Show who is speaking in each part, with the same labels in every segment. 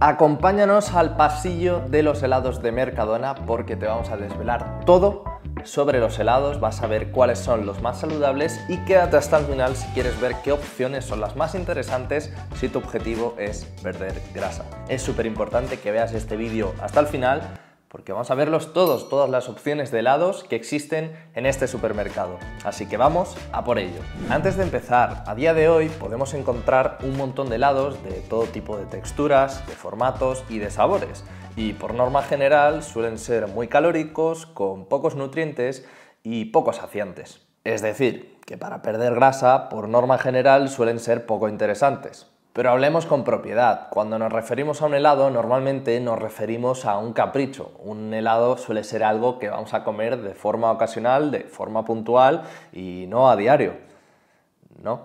Speaker 1: Acompáñanos al pasillo de los helados de Mercadona porque te vamos a desvelar todo sobre los helados, vas a ver cuáles son los más saludables y quédate hasta el final si quieres ver qué opciones son las más interesantes si tu objetivo es perder grasa. Es súper importante que veas este vídeo hasta el final porque vamos a verlos todos, todas las opciones de helados que existen en este supermercado. Así que vamos a por ello. Antes de empezar, a día de hoy podemos encontrar un montón de helados de todo tipo de texturas, de formatos y de sabores. Y por norma general suelen ser muy calóricos, con pocos nutrientes y pocos saciantes. Es decir, que para perder grasa, por norma general, suelen ser poco interesantes. Pero hablemos con propiedad. Cuando nos referimos a un helado, normalmente nos referimos a un capricho. Un helado suele ser algo que vamos a comer de forma ocasional, de forma puntual y no a diario. ¿No?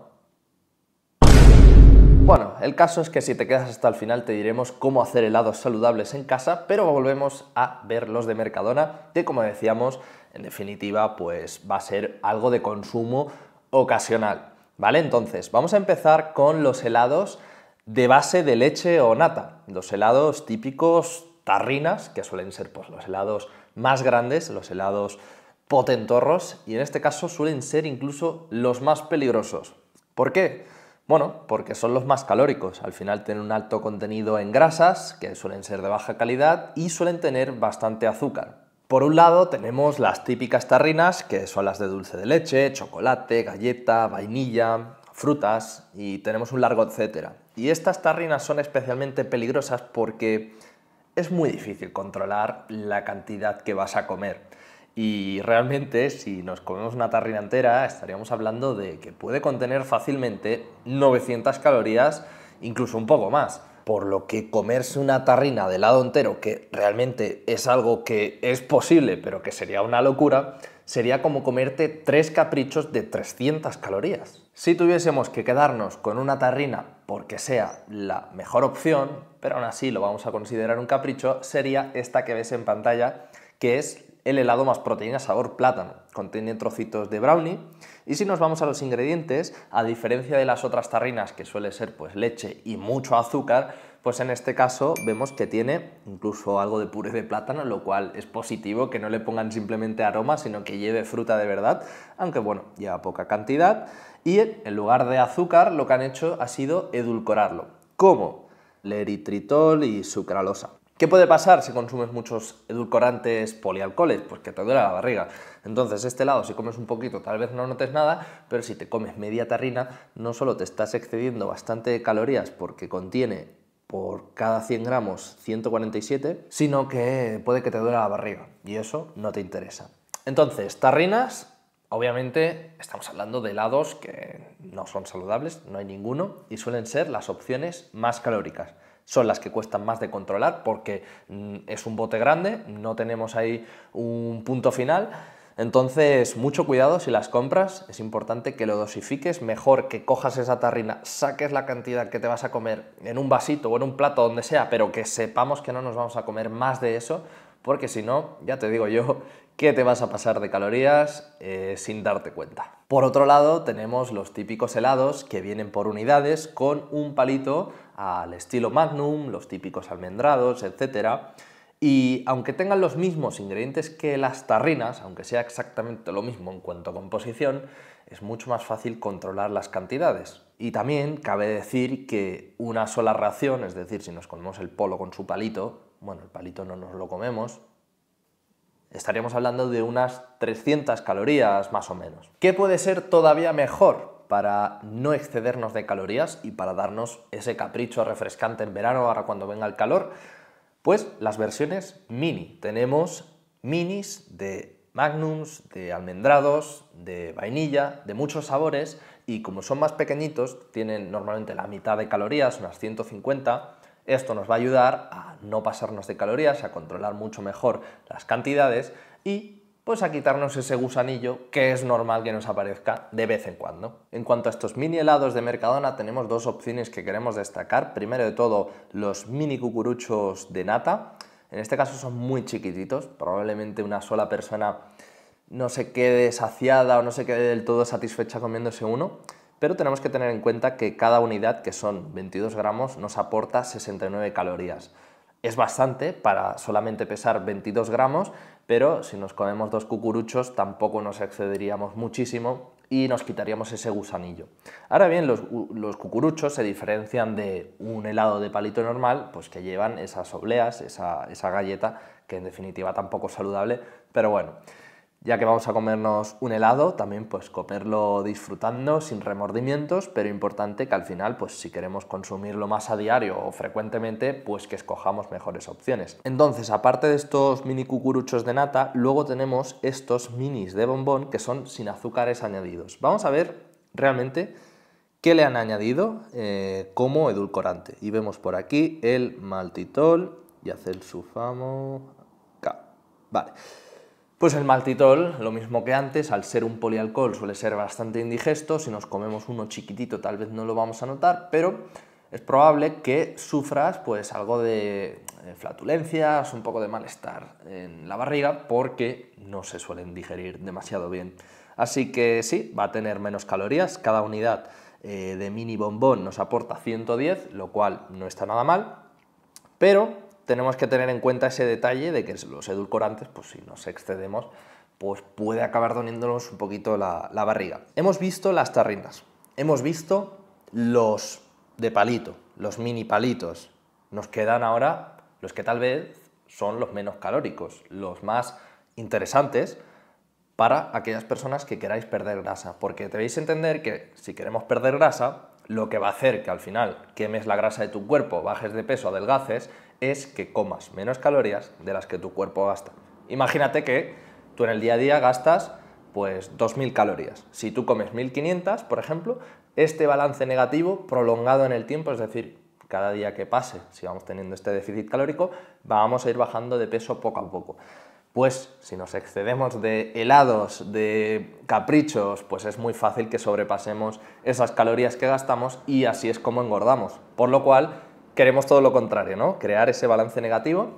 Speaker 1: Bueno, el caso es que si te quedas hasta el final te diremos cómo hacer helados saludables en casa, pero volvemos a ver los de Mercadona, que como decíamos, en definitiva, pues va a ser algo de consumo ocasional. ¿Vale? Entonces, vamos a empezar con los helados de base de leche o nata. Los helados típicos tarrinas, que suelen ser pues, los helados más grandes, los helados potentorros, y en este caso suelen ser incluso los más peligrosos. ¿Por qué? Bueno, porque son los más calóricos. Al final tienen un alto contenido en grasas, que suelen ser de baja calidad, y suelen tener bastante azúcar. Por un lado tenemos las típicas tarrinas, que son las de dulce de leche, chocolate, galleta, vainilla, frutas y tenemos un largo etcétera. Y estas tarrinas son especialmente peligrosas porque es muy difícil controlar la cantidad que vas a comer. Y realmente si nos comemos una tarrina entera estaríamos hablando de que puede contener fácilmente 900 calorías, incluso un poco más por lo que comerse una tarrina de helado entero, que realmente es algo que es posible, pero que sería una locura, sería como comerte tres caprichos de 300 calorías. Si tuviésemos que quedarnos con una tarrina porque sea la mejor opción, pero aún así lo vamos a considerar un capricho, sería esta que ves en pantalla, que es el helado más proteína sabor plátano. Contiene trocitos de brownie. Y si nos vamos a los ingredientes, a diferencia de las otras tarrinas, que suele ser pues leche y mucho azúcar, pues en este caso vemos que tiene incluso algo de puré de plátano, lo cual es positivo que no le pongan simplemente aroma, sino que lleve fruta de verdad, aunque bueno, lleva poca cantidad. Y en lugar de azúcar, lo que han hecho ha sido edulcorarlo. ¿Cómo? Leritritol y sucralosa. ¿Qué puede pasar si consumes muchos edulcorantes polialcoholes? Pues que te duele la barriga. Entonces, este lado, si comes un poquito, tal vez no notes nada, pero si te comes media tarrina, no solo te estás excediendo bastante de calorías porque contiene por cada 100 gramos 147, sino que puede que te duele la barriga y eso no te interesa. Entonces, tarrinas, obviamente estamos hablando de helados que no son saludables, no hay ninguno, y suelen ser las opciones más calóricas son las que cuestan más de controlar porque mm, es un bote grande, no tenemos ahí un punto final. Entonces, mucho cuidado si las compras, es importante que lo dosifiques, mejor que cojas esa tarrina, saques la cantidad que te vas a comer en un vasito o en un plato, donde sea, pero que sepamos que no nos vamos a comer más de eso, porque si no, ya te digo yo que te vas a pasar de calorías eh, sin darte cuenta. Por otro lado, tenemos los típicos helados que vienen por unidades con un palito al estilo Magnum, los típicos almendrados, etc. Y aunque tengan los mismos ingredientes que las tarrinas, aunque sea exactamente lo mismo en cuanto a composición, es mucho más fácil controlar las cantidades. Y también cabe decir que una sola ración, es decir, si nos comemos el polo con su palito, bueno, el palito no nos lo comemos, estaríamos hablando de unas 300 calorías más o menos. ¿Qué puede ser todavía mejor? para no excedernos de calorías y para darnos ese capricho refrescante en verano ahora cuando venga el calor, pues las versiones mini. Tenemos minis de magnums, de almendrados, de vainilla, de muchos sabores y como son más pequeñitos, tienen normalmente la mitad de calorías, unas 150, esto nos va a ayudar a no pasarnos de calorías, a controlar mucho mejor las cantidades y pues a quitarnos ese gusanillo que es normal que nos aparezca de vez en cuando. En cuanto a estos mini helados de Mercadona, tenemos dos opciones que queremos destacar. Primero de todo, los mini cucuruchos de nata. En este caso son muy chiquititos, probablemente una sola persona no se quede saciada o no se quede del todo satisfecha comiéndose uno, pero tenemos que tener en cuenta que cada unidad, que son 22 gramos, nos aporta 69 calorías. Es bastante para solamente pesar 22 gramos, pero si nos comemos dos cucuruchos tampoco nos excederíamos muchísimo y nos quitaríamos ese gusanillo. Ahora bien, los, cucuruchos se diferencian de un helado de palito normal, pues que llevan esas obleas, esa, esa galleta, que en definitiva tampoco es saludable, pero bueno ya que vamos a comernos un helado, también pues comerlo disfrutando, sin remordimientos, pero importante que al final, pues si queremos consumirlo más a diario o frecuentemente, pues que escojamos mejores opciones. Entonces, aparte de estos mini cucuruchos de nata, luego tenemos estos minis de bombón que son sin azúcares añadidos. Vamos a ver realmente qué le han añadido eh, como edulcorante. Y vemos por aquí el maltitol y hacer su famo... Vale. Pues el maltitol, lo mismo que antes, al ser un polialcohol suele ser bastante indigesto, si nos comemos uno chiquitito tal vez no lo vamos a notar, pero es probable que sufras pues algo de eh, flatulencias, un poco de malestar en la barriga porque no se suelen digerir demasiado bien. Así que sí, va a tener menos calorías, cada unidad eh, de mini bombón nos aporta 110, lo cual no está nada mal, pero tenemos que tener en cuenta ese detalle de que los edulcorantes, pues si nos excedemos, pues puede acabar doniéndonos un poquito la, barriga. Hemos visto las tarrinas, hemos visto los de palito, los mini palitos. Nos quedan ahora los que tal vez son los menos calóricos, los más interesantes para aquellas personas que queráis perder grasa, porque debéis entender que si queremos perder grasa, lo que va a hacer que al final quemes la grasa de tu cuerpo, bajes de peso, adelgaces, es que comas menos calorías de las que tu cuerpo gasta. Imagínate que tú en el día a día gastas pues 2.000 calorías. Si tú comes 1.500, por ejemplo, este balance negativo prolongado en el tiempo, es decir, cada día que pase, si vamos teniendo este déficit calórico, vamos a ir bajando de peso poco a poco. Pues si nos excedemos de helados, de caprichos, pues es muy fácil que sobrepasemos esas calorías que gastamos y así es como engordamos. Por lo cual, queremos todo lo contrario, ¿no? Crear ese balance negativo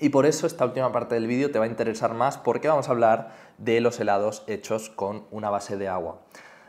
Speaker 1: y por eso esta última parte del vídeo te va a interesar más porque vamos a hablar de los helados hechos con una base de agua.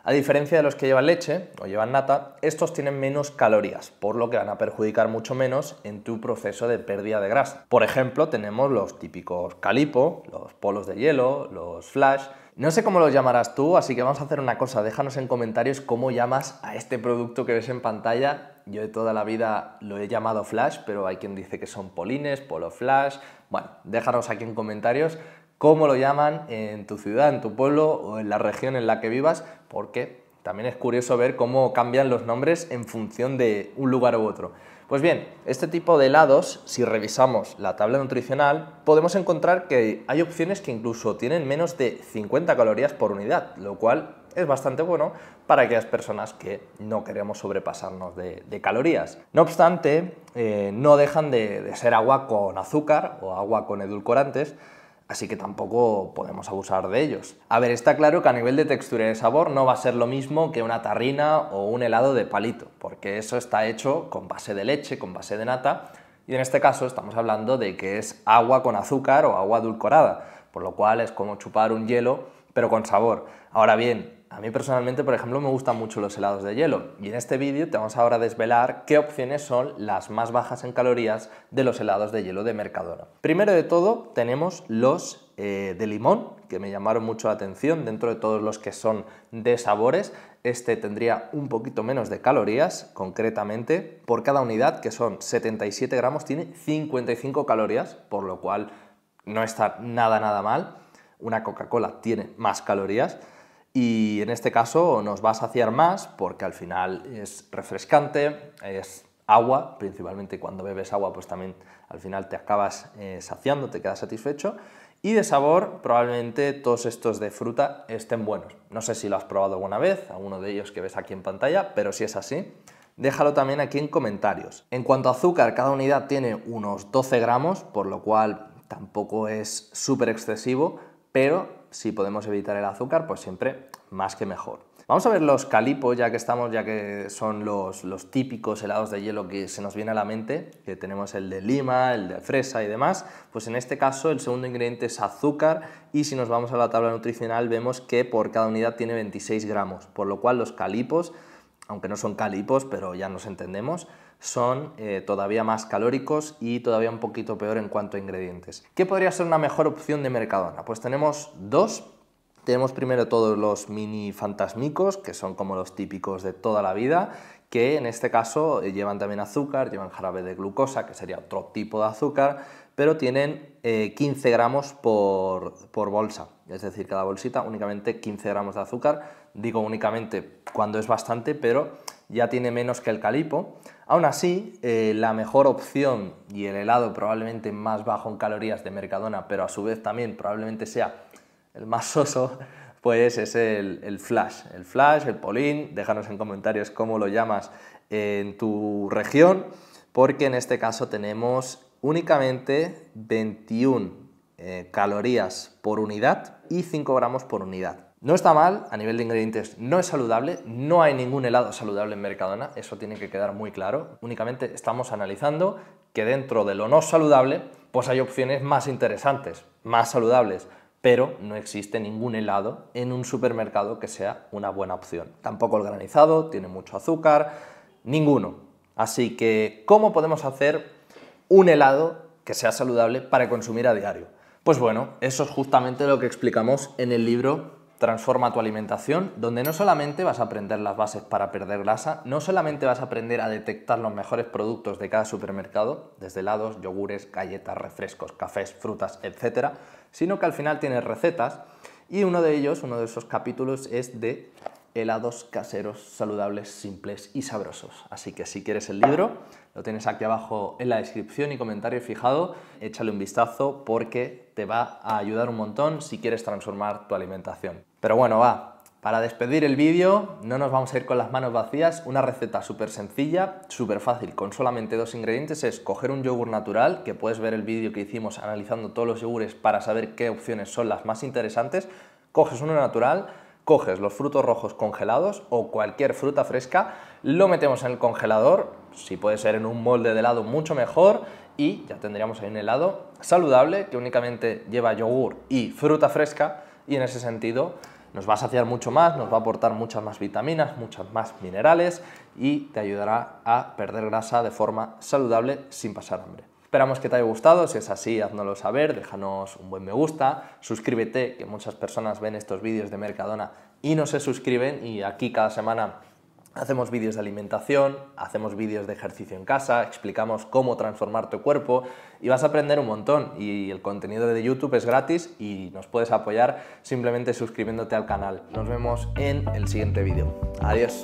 Speaker 1: A diferencia de los que llevan leche o llevan nata, estos tienen menos calorías, por lo que van a perjudicar mucho menos en tu proceso de pérdida de grasa. Por ejemplo, tenemos los típicos calipo, los polos de hielo, los flash, no sé cómo los llamarás tú, así que vamos a hacer una cosa, déjanos en comentarios cómo llamas a este producto que ves en pantalla. Yo de toda la vida lo he llamado flash, pero hay quien dice que son polines, polo flash. Bueno, déjanos aquí en comentarios cómo lo llaman en tu ciudad, en tu pueblo o en la región en la que vivas, porque también es curioso ver cómo cambian los nombres en función de un lugar u otro. Pues bien, este tipo de helados, si revisamos la tabla nutricional, podemos encontrar que hay opciones que incluso tienen menos de 50 calorías por unidad, lo cual es bastante bueno para aquellas personas que no queremos sobrepasarnos de, calorías. No obstante, eh, no dejan de ser agua con azúcar o agua con edulcorantes, así que tampoco podemos abusar de ellos. A ver, está claro que a nivel de textura y de sabor no va a ser lo mismo que una tarrina o un helado de palito, porque eso está hecho con base de leche, con base de nata, y en este caso estamos hablando de que es agua con azúcar o agua edulcorada, por lo cual es como chupar un hielo, pero con sabor. Ahora bien, a mí personalmente, por ejemplo, me gustan mucho los helados de hielo y en este vídeo te vamos ahora a desvelar qué opciones son las más bajas en calorías de los helados de hielo de Mercadona. Primero de todo tenemos los eh, de limón, que me llamaron mucho la atención dentro de todos los que son de sabores. Este tendría un poquito menos de calorías, concretamente por cada unidad, que son 77 gramos, tiene 55 calorías, por lo cual no está nada, nada mal. Una Coca-Cola tiene más calorías y en este caso nos va a saciar más porque al final es refrescante, es agua, principalmente cuando bebes agua pues también al final te acabas eh, saciando, te quedas satisfecho y de sabor probablemente todos estos de fruta estén buenos. No sé si lo has probado alguna vez, alguno de ellos que ves aquí en pantalla, pero si es así, déjalo también aquí en comentarios. En cuanto a azúcar, cada unidad tiene unos 12 gramos, por lo cual tampoco es súper excesivo, pero si podemos evitar el azúcar, pues siempre más que mejor. Vamos a ver los calipos, ya que estamos, ya que son los, los, típicos helados de hielo que se nos viene a la mente, que tenemos el de lima, el de fresa y demás, pues en este caso el segundo ingrediente es azúcar y si nos vamos a la tabla nutricional vemos que por cada unidad tiene 26 gramos, por lo cual los calipos aunque no son calipos, pero ya nos entendemos, son eh, todavía más calóricos y todavía un poquito peor en cuanto a ingredientes. ¿Qué podría ser una mejor opción de Mercadona? Pues tenemos dos. Tenemos primero todos los mini fantasmicos, que son como los típicos de toda la vida, que en este caso eh, llevan también azúcar, llevan jarabe de glucosa, que sería otro tipo de azúcar, pero tienen 15 eh, gramos por, por, bolsa, es decir, cada bolsita únicamente 15 gramos de azúcar, digo únicamente cuando es bastante, pero ya tiene menos que el calipo. Aún así, eh, la mejor opción y el helado probablemente más bajo en calorías de Mercadona, pero a su vez también probablemente sea el más soso, pues es el, el flash. El flash, el polín, déjanos en comentarios cómo lo llamas en tu región, porque en este caso tenemos únicamente 21 eh, calorías por unidad y 5 gramos por unidad. No está mal, a nivel de ingredientes no es saludable, no hay ningún helado saludable en Mercadona, eso tiene que quedar muy claro. Únicamente estamos analizando que dentro de lo no saludable, pues hay opciones más interesantes, más saludables, pero no existe ningún helado en un supermercado que sea una buena opción. Tampoco el granizado, tiene mucho azúcar, ninguno. Así que, ¿cómo podemos hacer un helado que sea saludable para consumir a diario. Pues bueno, eso es justamente lo que explicamos en el libro Transforma tu alimentación, donde no solamente vas a aprender las bases para perder grasa, no solamente vas a aprender a detectar los mejores productos de cada supermercado, desde helados, yogures, galletas, refrescos, cafés, frutas, etc., sino que al final tienes recetas y uno de ellos, uno de esos capítulos es de helados caseros, saludables, simples y sabrosos. Así que si quieres el libro, lo tienes aquí abajo en la descripción y comentario fijado, échale un vistazo porque te va a ayudar un montón si quieres transformar tu alimentación. Pero bueno, va, para despedir el vídeo no nos vamos a ir con las manos vacías, una receta súper sencilla, súper fácil, con solamente dos ingredientes es coger un yogur natural, que puedes ver el vídeo que hicimos analizando todos los yogures para saber qué opciones son las más interesantes, coges uno natural, coges los frutos rojos congelados o cualquier fruta fresca, lo metemos en el congelador, si puede ser en un molde de helado mucho mejor y ya tendríamos ahí un helado saludable que únicamente lleva yogur y fruta fresca y en ese sentido nos va a saciar mucho más, nos va a aportar muchas más vitaminas, muchas más minerales y te ayudará a perder grasa de forma saludable sin pasar hambre. Esperamos que te haya gustado, si es así, háznoslo saber, déjanos un buen me gusta, suscríbete, que muchas personas ven estos vídeos de Mercadona y no se suscriben y aquí cada semana Hacemos vídeos de alimentación, hacemos vídeos de ejercicio en casa, explicamos cómo transformar tu cuerpo y vas a aprender un montón. Y el contenido de YouTube es gratis y nos puedes apoyar simplemente suscribiéndote al canal. Nos vemos en el siguiente vídeo. Adiós.